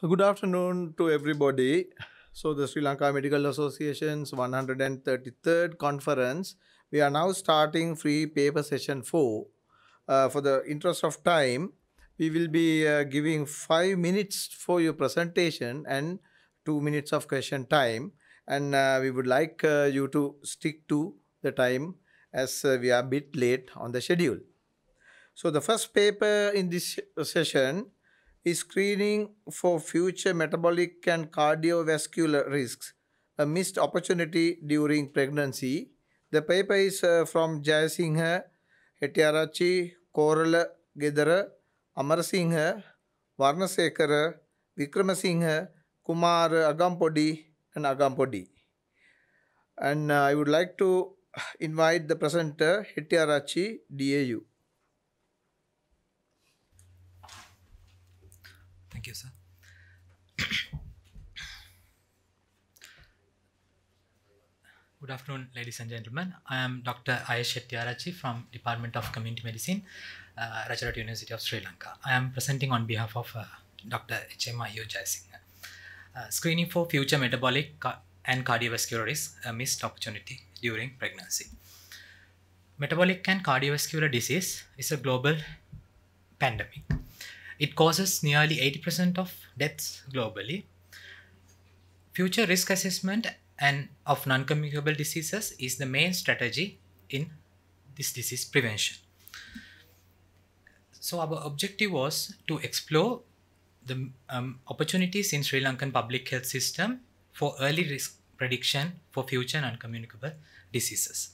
Good afternoon to everybody. So, the Sri Lanka Medical Association's 133rd conference, we are now starting free paper session 4. Uh, for the interest of time, we will be uh, giving 5 minutes for your presentation and 2 minutes of question time. And uh, we would like uh, you to stick to the time as uh, we are a bit late on the schedule. So, the first paper in this session screening for future metabolic and cardiovascular risks, a missed opportunity during pregnancy. The paper is uh, from Jayasinghe, Hettiarachchi, Korala, Gedara, Amarasinghe, Warnasekara, Wickramasinghe, Kumar Agampodi, and Agampodi. And uh, I would like to invite the presenter, Hettiarachchi, DAU. Thank you, sir. Good afternoon, ladies and gentlemen. I am Dr. Ayesh Shettyarachi from Department of Community Medicine, uh, Rajarata University of Sri Lanka. I am presenting on behalf of uh, Dr. H.M. Jayasinghe. Uh, screening for future metabolic ca- and cardiovascular risk, a missed opportunity during pregnancy. Metabolic and cardiovascular disease is a global pandemic. It causes nearly 80% of deaths globally. Future risk assessment and of non-communicable diseases is the main strategy in this disease prevention. So our objective was to explore the um, opportunities in Sri Lankan public health system for early risk prediction for future non-communicable diseases.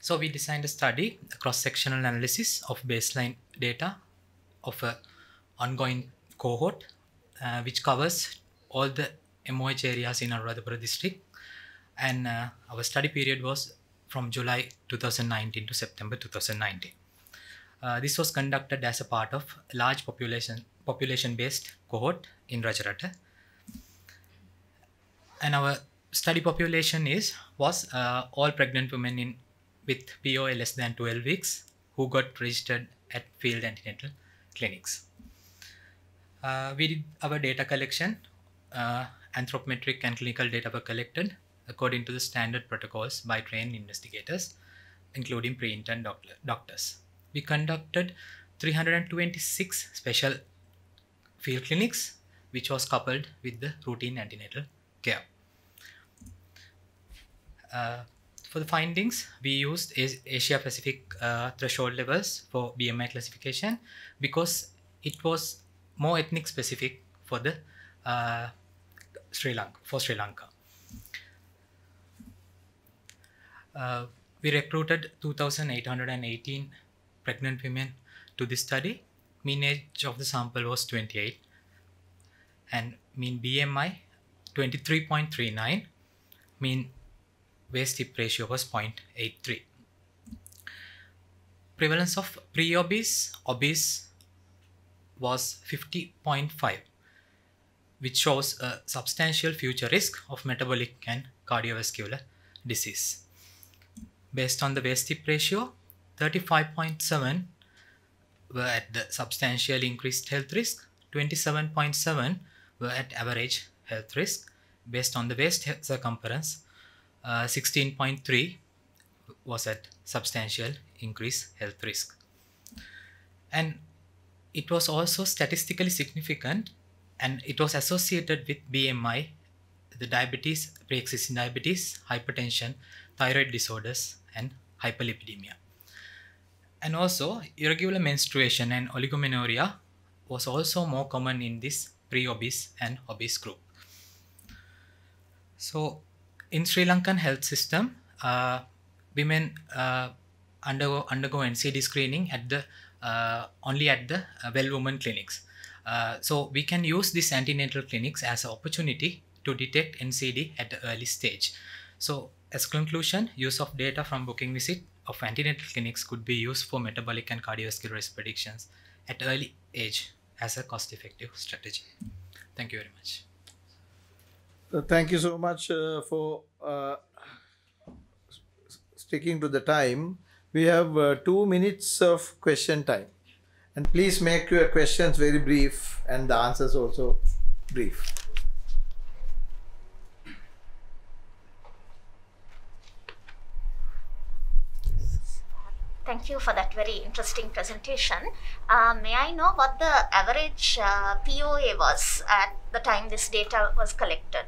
So we designed a study, a cross-sectional analysis of baseline data of a ongoing cohort, uh, which covers all the MOH areas in Anuradhapura district. And uh, our study period was from July 2019 to September 2019. Uh, this was conducted as a part of a large population population-based cohort in Rajarata. And our study population is was uh, all pregnant women in with POA less than 12 weeks who got registered at field antenatal clinics. Uh, we did our data collection, uh, anthropometric and clinical data were collected according to the standard protocols by trained investigators, including pre-intern doc- doctors. We conducted 326 special field clinics, which was coupled with the routine antenatal care. Uh, for the findings, we used Asia Pacific uh, threshold levels for BMI classification because it was more ethnic specific for the uh, Sri Lanka for Sri Lanka. Uh, we recruited 2,818 pregnant women to this study. Mean age of the sample was 28 and mean BMI 23.39, mean waist hip ratio was 0.83. Prevalence of pre-obese, obese was 50.5, which shows a substantial future risk of metabolic and cardiovascular disease. Based on the waist hip ratio, 35.7 were at the substantial increased health risk, 27.7 were at average health risk. Based on the waist circumference, uh, 16.3 was at substantial increased health risk. And it was also statistically significant and it was associated with BMI, the diabetes, pre-existing diabetes, hypertension, thyroid disorders, and hyperlipidemia. And also, irregular menstruation and oligomenorrhea was also more common in this pre-obese and obese group. So, in Sri Lankan health system, uh, women uh, undergo undergo NCD screening at the uh, only at the well woman clinics. so we can use these antenatal clinics as an opportunity to detect NCD at the early stage. So as conclusion, use of data from booking visit of antenatal clinics could be used for metabolic and cardiovascular risk predictions at early age as a cost-effective strategy. Thank you very much. Thank you so much uh, for uh, sticking to the time. We have uh, two minutes of question time. And please make your questions very brief and the answers also brief. Thank you for that very interesting presentation. Uh, may I know what the average uh, POA was at the time this data was collected?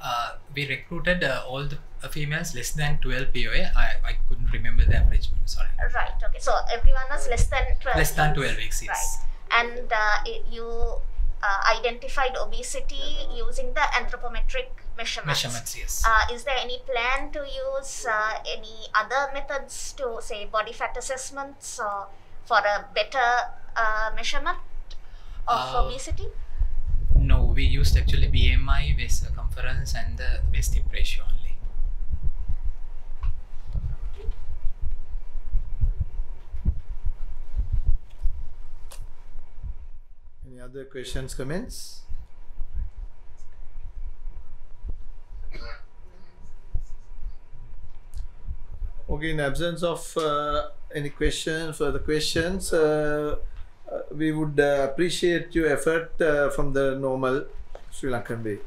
Uh, we recruited uh, all the females less than 12 POA. I, I couldn't remember the average. Sorry. Right, okay. So everyone was less than 12 Less than 12 weeks, yes. Right. And uh, you uh, identified obesity using the anthropometric measurements. Measurements, yes. Uh, is there any plan to use uh, any other methods to say body fat assessments or for a better uh, measurement of Uh, obesity? no, we used actually BMI, waist circumference, and the waist hip ratio only. Any other questions, comments? Okay, in absence of uh, any questions, further questions, uh, uh, we would uh, appreciate your effort uh, from the normal Sri Lankan way.